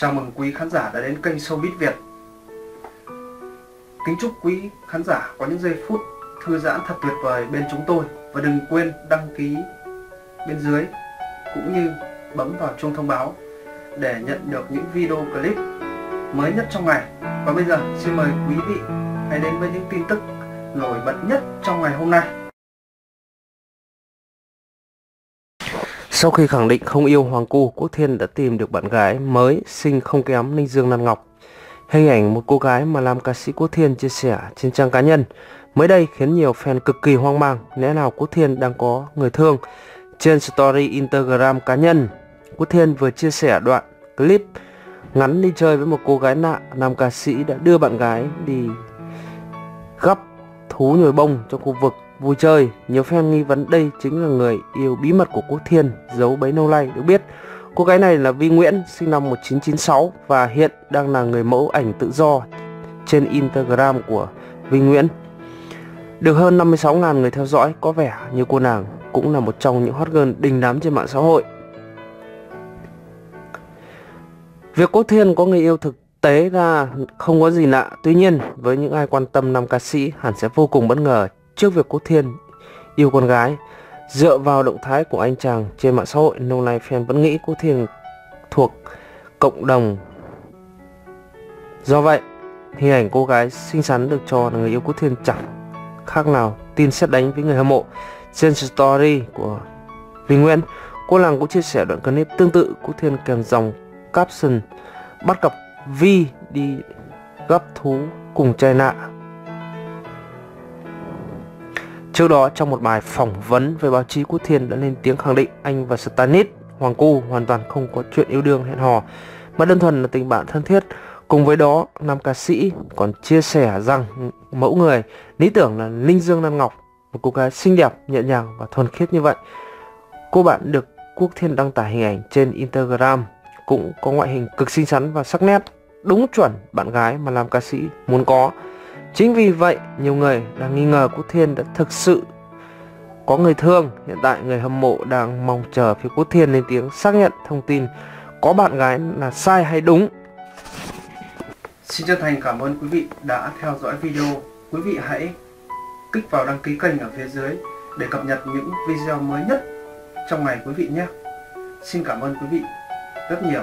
Chào mừng quý khán giả đã đến kênh Showbiz Việt. Kính chúc quý khán giả có những giây phút thư giãn thật tuyệt vời bên chúng tôi. Và đừng quên đăng ký bên dưới, cũng như bấm vào chuông thông báo để nhận được những video clip mới nhất trong ngày. Và bây giờ, xin mời quý vị hãy đến với những tin tức nổi bật nhất trong ngày hôm nay. Sau khi khẳng định không yêu Hoàng Cu, Quốc Thiên đã tìm được bạn gái mới xinh không kém Ninh Dương Lan Ngọc. Hình ảnh một cô gái mà làm ca sĩ Quốc Thiên chia sẻ trên trang cá nhân mới đây khiến nhiều fan cực kỳ hoang mang lẽ nào Quốc Thiên đang có người thương. Trên story Instagram cá nhân, Quốc Thiên vừa chia sẻ đoạn clip ngắn đi chơi với một cô gái lạ nam ca sĩ đã đưa bạn gái đi gấp thú nhồi bông trong khu vực vui chơi. Nhiều fan nghi vấn đây chính là người yêu bí mật của Quốc Thiên giấu bấy lâu nay được biết. Cô gái này là Vi Nguyễn, sinh năm 1996 và hiện đang là người mẫu ảnh tự do trên Instagram của Vi Nguyễn. Được hơn 56.000 người theo dõi, có vẻ như cô nàng cũng là một trong những hot girl đình đám trên mạng xã hội. Việc Quốc Thiên có người yêu thực tế ra không có gì lạ, tuy nhiên với những ai quan tâm nam ca sĩ hẳn sẽ vô cùng bất ngờ trước việc cố Thiên yêu con gái. Dựa vào động thái của anh chàng trên mạng xã hội, No Life Fan vẫn nghĩ cố Thiên thuộc cộng đồng. Do vậy, hình ảnh cô gái xinh xắn được cho là người yêu cố Thiên chẳng khác nào tin xét đánh với người hâm mộ. Trên story của Vi Nguyễn, cô nàng cũng chia sẻ đoạn clip tương tự cố Thiên kèm dòng caption bắt gặp Vi đi gấp thú cùng trai nạ Trước đó trong một bài phỏng vấn với báo chí Quốc Thiên đã lên tiếng khẳng định anh và Stanis Hoàng Cu hoàn toàn không có chuyện yêu đương hẹn hò mà đơn thuần là tình bạn thân thiết. Cùng với đó, nam ca sĩ còn chia sẻ rằng mẫu người lý tưởng là Linh Dương Lan Ngọc, một cô gái xinh đẹp, nhẹ nhàng và thuần khiết như vậy. Cô bạn được Quốc Thiên đăng tải hình ảnh trên Instagram cũng có ngoại hình cực xinh xắn và sắc nét, đúng chuẩn bạn gái mà làm ca sĩ muốn có. Chính vì vậy, nhiều người đang nghi ngờ Quốc Thiên đã thực sự có người thương. Hiện tại người hâm mộ đang mong chờ phía Quốc Thiên lên tiếng xác nhận thông tin có bạn gái là sai hay đúng. Xin chân thành cảm ơn quý vị đã theo dõi video. Quý vị hãy kích vào đăng ký kênh ở phía dưới để cập nhật những video mới nhất trong ngày quý vị nhé. Xin cảm ơn quý vị rất nhiều.